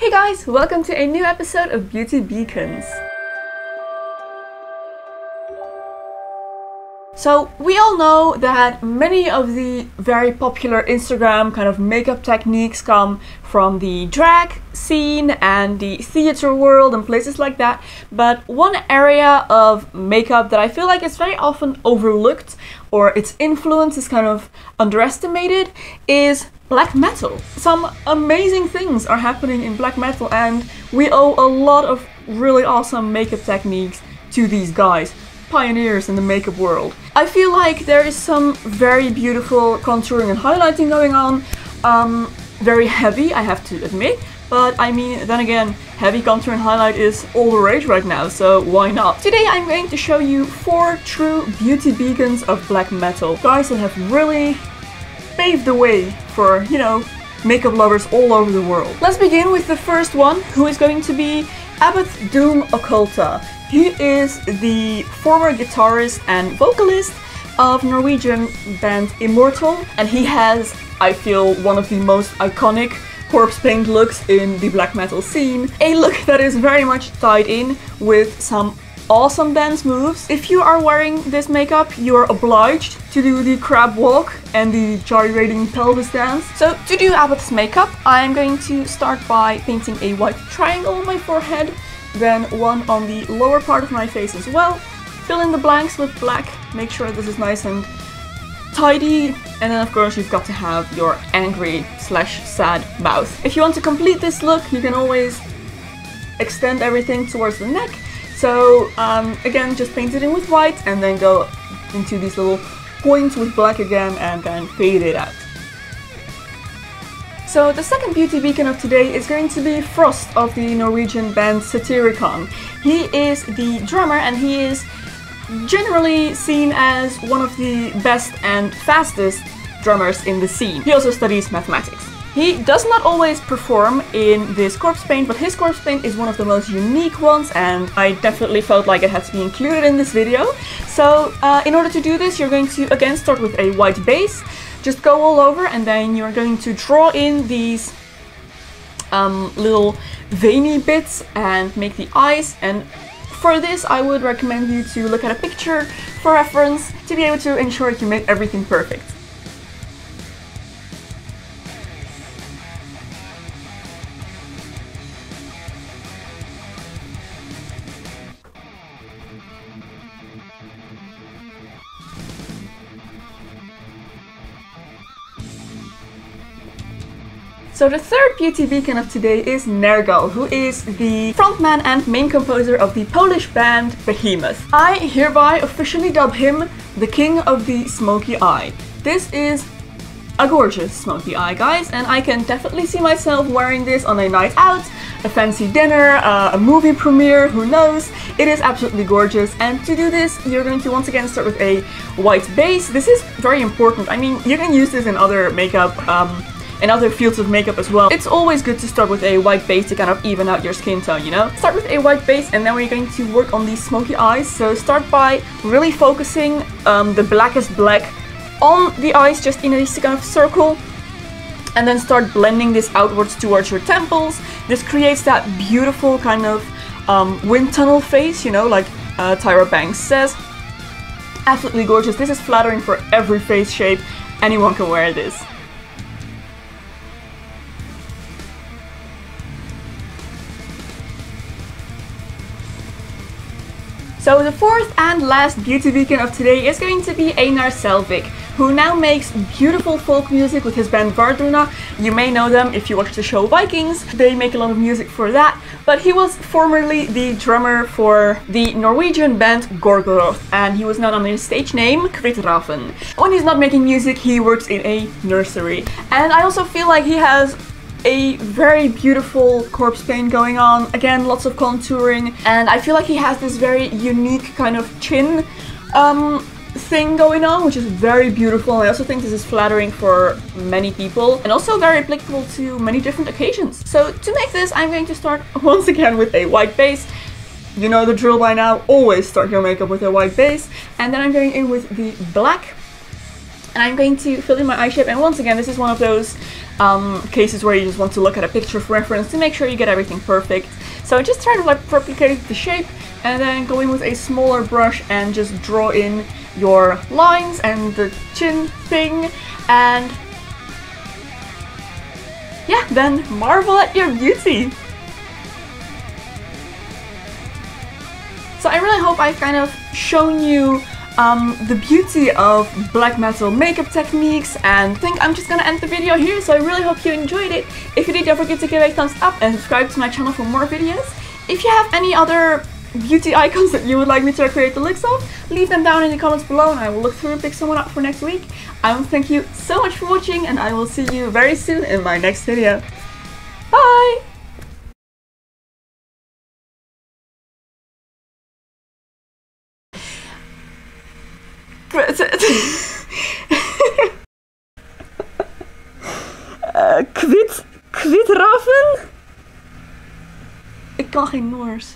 Hey guys, welcome to a new episode of Beauty Beacons. So, we all know that many of the very popular Instagram kind of makeup techniques come from the drag scene and the theater world and places like that. But one area of makeup that I feel like is very often overlooked or its influence is kind of underestimated is black metal. Some amazing things are happening in black metal, and we owe a lot of really awesome makeup techniques to these guys pioneers in the makeup world. I feel like there is some very beautiful contouring and highlighting going on. Um, very heavy, I have to admit. But I mean, then again, heavy contour and highlight is all the rage right now, so why not? Today I'm going to show you four true beauty beacons of black metal. Guys that have really paved the way for, you know, makeup lovers all over the world. Let's begin with the first one, who is going to be Abbath Doom Occulta. He is the former guitarist and vocalist of Norwegian band Immortal, and he has, I feel, one of the most iconic corpse paint looks in the black metal scene. A look that is very much tied in with some awesome dance moves. If you are wearing this makeup, you are obliged to do the crab walk and the gyrating pelvis dance. So to do Abbath's makeup, I'm going to start by painting a white triangle on my forehead then one on the lower part of my face as well. Fill in the blanks with black, make sure this is nice and tidy, and then of course you've got to have your angry slash sad mouth. If you want to complete this look, you can always extend everything towards the neck. So um, again, just paint it in with white and then go into these little points with black again and then fade it out. So the second beauty beacon of today is going to be Frost of the Norwegian band Satyricon. He is the drummer and he is generally seen as one of the best and fastest drummers in the scene. He also studies mathematics. He does not always perform in this corpse paint, but his corpse paint is one of the most unique ones and I definitely felt like it had to be included in this video. So uh, in order to do this, you're going to again start with a white base, just go all over and then you're going to draw in these um, little veiny bits and make the eyes and for this I would recommend you to look at a picture for reference to be able to ensure you make everything perfect. So the third beauty beacon of today is Nergal, who is the frontman and main composer of the Polish band Behemoth. I hereby officially dub him the king of the smoky eye. This is a gorgeous smoky eye, guys, and I can definitely see myself wearing this on a night out, a fancy dinner, uh, a movie premiere, who knows. It is absolutely gorgeous, and to do this, you're going to once again start with a white base. This is very important. I mean, you can use this in other makeup um, and other fields of makeup as well. It's always good to start with a white base to kind of even out your skin tone, you know? Start with a white base and then we're going to work on these smoky eyes. So start by really focusing um, the blackest black on the eyes just in a kind of circle and then start blending this outwards towards your temples. This creates that beautiful kind of um, wind tunnel face, you know, like uh, Tyra Banks says. Absolutely gorgeous. This is flattering for every face shape. Anyone can wear this. So the fourth and last beauty beacon of today is going to be Einar Selvik, who now makes beautiful folk music with his band Wardruna. You may know them if you watch the show Vikings, they make a lot of music for that, but he was formerly the drummer for the Norwegian band Gorgoroth, and he was known under his stage name Kvitrafn. When he's not making music, he works in a nursery, and I also feel like he has a very beautiful corpse paint going on. Again, lots of contouring, and I feel like he has this very unique kind of chin um, thing going on, which is very beautiful. I also think this is flattering for many people, and also very applicable to many different occasions. So to make this, I'm going to start once again with a white base. You know the drill by now, always start your makeup with a white base. And then I'm going in with the black and I'm going to fill in my eye shape and once again this is one of those um, cases where you just want to look at a picture for reference to make sure you get everything perfect. So just try to like replicate the shape and then go in with a smaller brush and just draw in your lines and the chin thing and yeah, then marvel at your beauty. So I really hope I've kind of shown you um, the beauty of black metal makeup techniques and I think I'm just gonna end the video here so I really hope you enjoyed it. If you did don't forget to give it a thumbs up and subscribe to my channel for more videos. If you have any other beauty icons that you would like me to create the looks of, leave them down in the comments below and I will look through and pick someone up for next week. I want to thank you so much for watching and I will see you very soon in my next video. Uh, kwit, kwitraffen? Ik kan geen Noors.